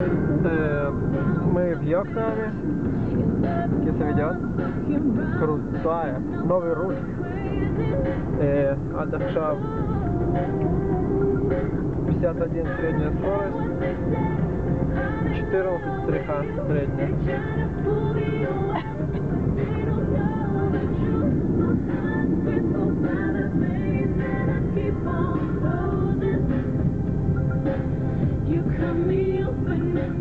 Е, Мы в Йоркшире, где ведет крутая, новый руль. Э, 51 средняя скорость, 4 стриха средняя. You cut me open